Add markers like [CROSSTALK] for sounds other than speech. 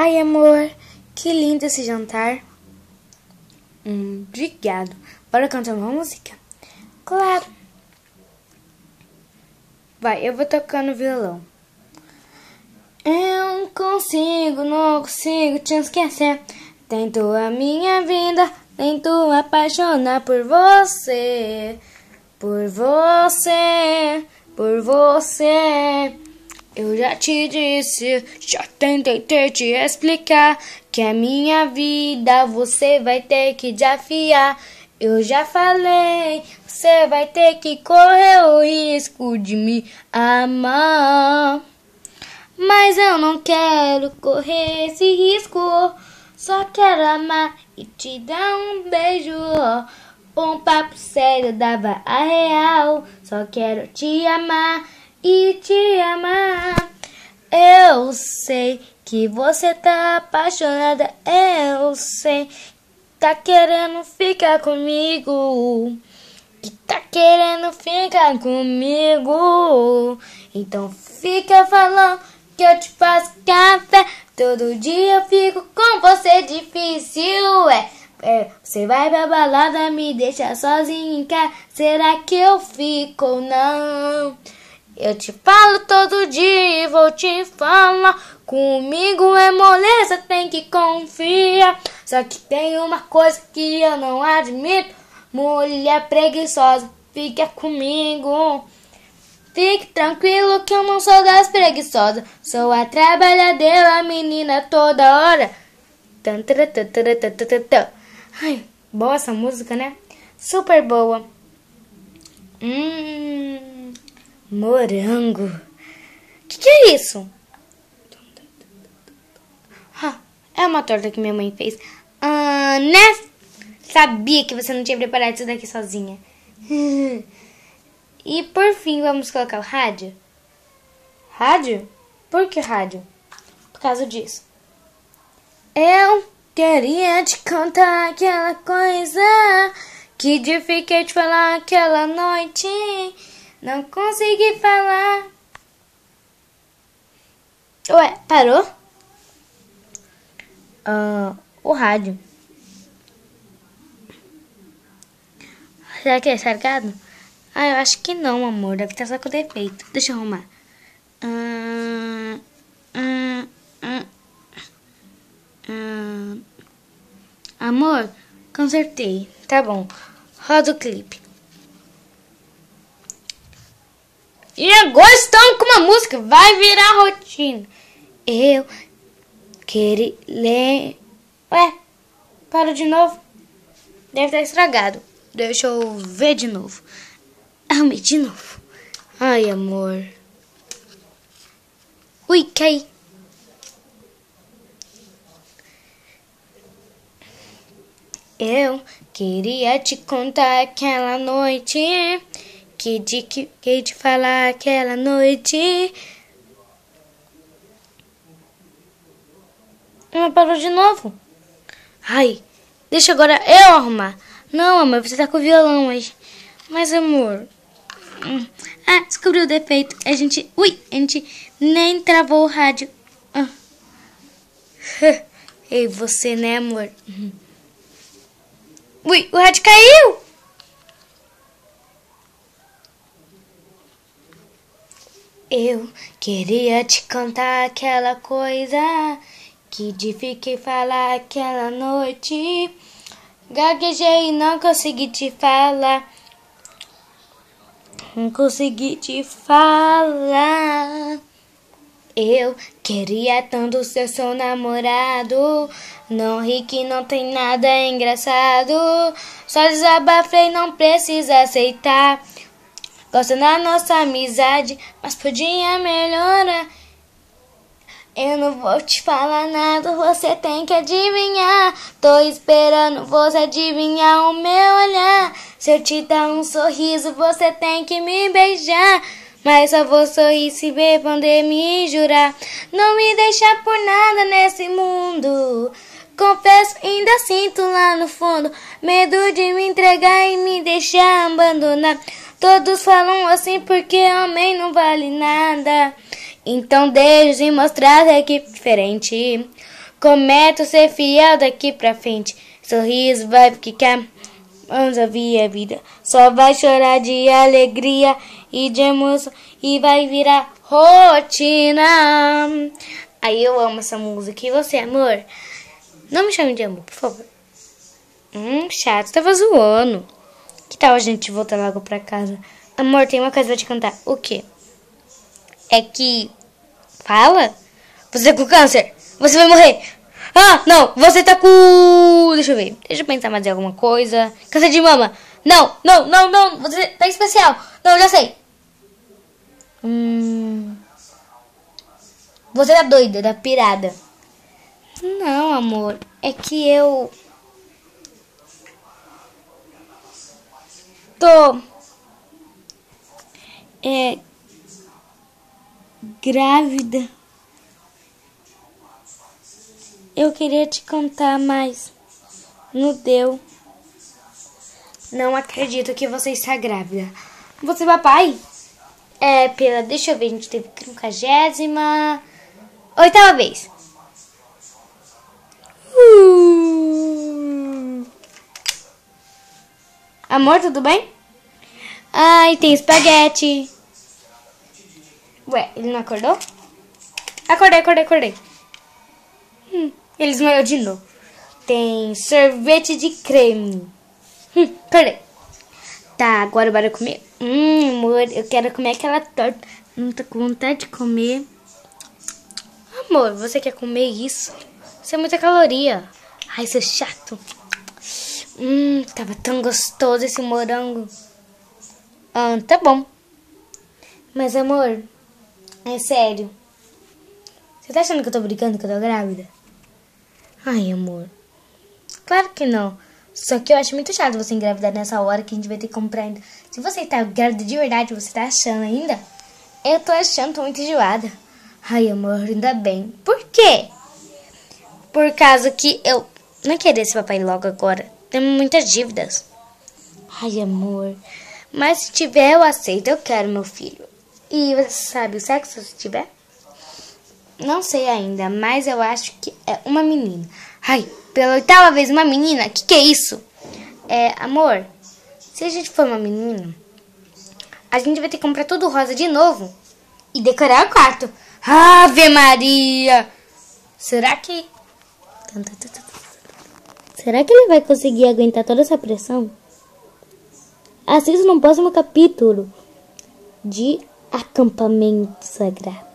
Ai, amor, que lindo esse jantar. Hum, obrigado. Bora cantar uma música? Claro. Vai, eu vou tocando violão. Eu não consigo, não consigo te esquecer. Tento a minha vida, tento apaixonar por você. Por você, por você. Eu já te disse, já tentei te explicar que a minha vida você vai ter que desafiar. Eu já falei, você vai ter que correr o risco de me amar. Mas eu não quero correr esse risco. Só quero amar e te dar um beijo. Um papo sério dava a real. Só quero te amar e te amar. Eu sei que você tá apaixonada, eu sei. Tá querendo ficar comigo. Que tá querendo ficar comigo. Então fica falando que eu te faço café. Todo dia eu fico com você, difícil é. É, você vai pra balada, me deixa sozinho em casa. Será que eu fico ou não? Eu te falo todo dia e vou te falar. Comigo é moleza, tem que confiar. Só que tem uma coisa que eu não admito. Mulher preguiçosa, fica comigo. Fique tranquilo que eu não sou das preguiçosas. Sou a trabalhadeira, menina toda hora. Ai, boa essa música, né? Super boa. Hum. Morango. Que que é isso? Ah, é uma torta que minha mãe fez. Ah, né? Sabia que você não tinha preparado isso daqui sozinha. [LAUGHS] e por fim, vamos colocar o rádio. Rádio? Por que rádio? Por causa disso. Eu queria te contar aquela coisa que de fiquei te falar aquela noite. Não consegui falar. Ué, parou? Uh, o rádio. Será que é sargado? Ah, eu acho que não, amor. Deve estar só com defeito. Deixa eu arrumar. Uh, uh, amor, consertei. Tá bom. Roda o clipe. E agora estamos com uma música, vai virar rotina. Eu queria ler. Ué, para de novo. Deve estar estragado. Deixa eu ver de novo. Arrumei de novo. Ai, amor. Ui, cai. Eu queria te contar aquela noite que de que, que de falar aquela noite. Ela parou de novo. Ai, deixa agora eu arrumar. Não, amor, você tá com o violão aí. Mas, amor. Hum, ah, descobriu o defeito. A gente. Ui, a gente nem travou o rádio. Ah. [LAUGHS] Ei, você, né, amor? Ui, o rádio caiu! Eu queria te contar aquela coisa que de fiquei falar aquela noite. Gaguejei e não consegui te falar. Não consegui te falar. Eu queria tanto ser seu namorado. Não ri que não tem nada engraçado. Só desabafei, não precisa aceitar. Gosto da nossa amizade, mas podia melhorar. Eu não vou te falar nada, você tem que adivinhar. Tô esperando você adivinhar o meu olhar. Se eu te dar um sorriso, você tem que me beijar. Mas só vou sorrir se ver poder me jurar. Não me deixar por nada nesse mundo. Confesso, ainda sinto lá no fundo medo de me entregar e me deixar abandonar. Todos falam assim porque homem não vale nada. Então deixe mostrar que é diferente. Cometo ser fiel daqui pra frente. Sorriso vai ficar. Vamos ouvir a vida. Só vai chorar de alegria e de emoção. E vai virar rotina. Aí eu amo essa música. E você, amor? Não me chame de amor, por favor. Hum, chato, tava zoando. Que tal a gente voltar logo pra casa? Amor, tem uma coisa pra te contar. O quê? É que. Fala? Você é com câncer. Você vai morrer. Ah, não. Você tá com. Deixa eu ver. Deixa eu pensar mais em alguma coisa. Câncer de mama. Não, não, não, não. Você tá especial. Não, já sei. Hum. Você tá doida, tá pirada. Não, amor. É que eu. Tô. É. Grávida. Eu queria te contar, mas. Não deu. Não acredito que você está grávida. Você, papai? É, pela. Deixa eu ver, a gente teve quinquagésima. Oitava vez. Amor, tudo bem? Ai, tem espaguete. Ué, ele não acordou? Acordei, acordei, acordei. Hum, ele desmaiou de novo. Tem sorvete de creme. Hum, acordei. Tá, agora bora comer. Hum, amor, eu quero comer aquela torta. Não tô com vontade de comer. Amor, você quer comer isso? Isso é muita caloria. Ai, isso é chato. Hum, tava tão gostoso esse morango. Ah, tá bom. Mas, amor, é sério. Você tá achando que eu tô brincando que eu tô grávida? Ai, amor. Claro que não. Só que eu acho muito chato você engravidar nessa hora que a gente vai ter que comprar ainda. Se você tá grávida de verdade, você tá achando ainda? Eu tô achando, tô muito enjoada. Ai, amor, ainda bem. Por quê? Por causa que eu não queria esse papai logo agora. Temos muitas dívidas. Ai, amor. Mas se tiver, eu aceito. Eu quero meu filho. E você sabe o sexo se tiver? Não sei ainda, mas eu acho que é uma menina. Ai, pela oitava vez uma menina? Que que é isso? É, amor, se a gente for uma menina, a gente vai ter que comprar tudo rosa de novo e decorar o quarto. Ave Maria! Será que Será que ele vai conseguir aguentar toda essa pressão? Assista no próximo capítulo de Acampamento Sagrado.